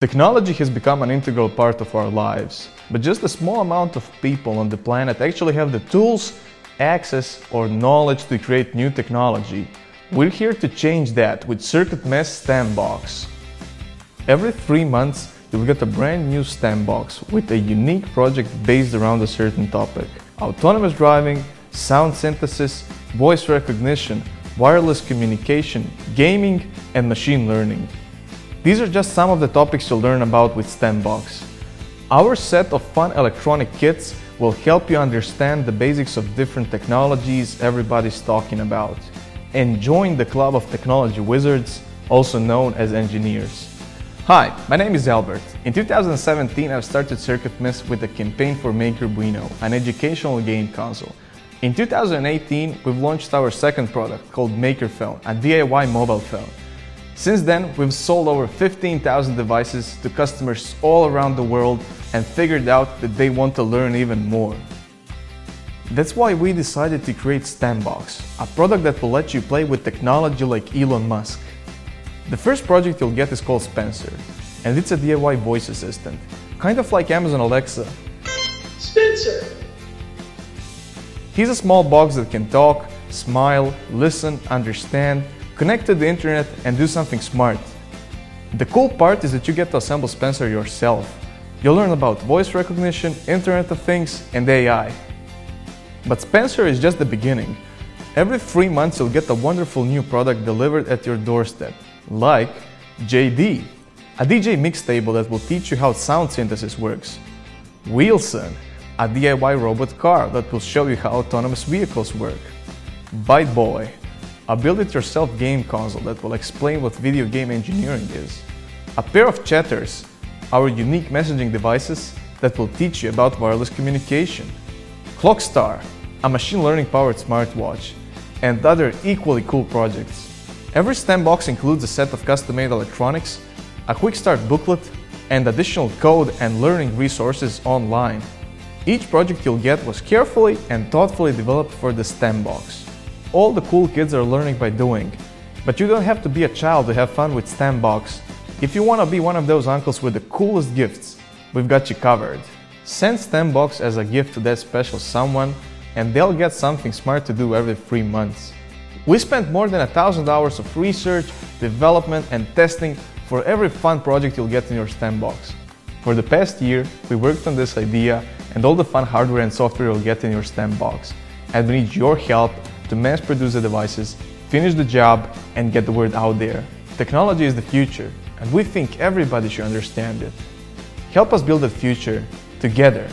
Technology has become an integral part of our lives, but just a small amount of people on the planet actually have the tools, access, or knowledge to create new technology. We're here to change that with CircuitMess STEM Box. Every three months, you'll get a brand new STEM box with a unique project based around a certain topic. Autonomous driving, sound synthesis, voice recognition, wireless communication, gaming, and machine learning. These are just some of the topics you'll learn about with STEMbox. Our set of fun electronic kits will help you understand the basics of different technologies everybody's talking about and join the club of technology wizards, also known as engineers. Hi, my name is Albert. In 2017, I started CircuitMess with a campaign for MakerBuino, an educational game console. In 2018, we've launched our second product called MakerPhone, a DIY mobile phone. Since then, we've sold over 15,000 devices to customers all around the world and figured out that they want to learn even more. That's why we decided to create STEMbox, a product that will let you play with technology like Elon Musk. The first project you'll get is called Spencer, and it's a DIY voice assistant, kind of like Amazon Alexa. Spencer! He's a small box that can talk, smile, listen, understand, connect to the internet and do something smart. The cool part is that you get to assemble Spencer yourself. You'll learn about voice recognition, Internet of Things, and AI. But Spencer is just the beginning. Every three months you'll get a wonderful new product delivered at your doorstep, like Jay-D, a DJ mix table that will teach you how sound synthesis works. Wheelson, a DIY robot car that will show you how autonomous vehicles work. ByteBoy, a build-it-yourself game console that will explain what video game engineering is. A pair of chatters, our unique messaging devices that will teach you about wireless communication. Clockstar, a machine learning powered smartwatch, and other equally cool projects. Every STEM box includes a set of custom-made electronics, a quick start booklet, and additional code and learning resources online. Each project you'll get was carefully and thoughtfully developed for the STEM box. All the cool kids are learning by doing. But you don't have to be a child to have fun with STEMbox. If you want to be one of those uncles with the coolest gifts, we've got you covered. Send STEMbox as a gift to that special someone and they'll get something smart to do every three months. We spent more than a thousand hours of research, development, and testing for every fun project you'll get in your STEMbox. For the past year, we worked on this idea and all the fun hardware and software you'll get in your STEMbox. And we need your help to mass produce the devices, finish the job, and get the word out there. Technology is the future, and we think everybody should understand it. Help us build the future together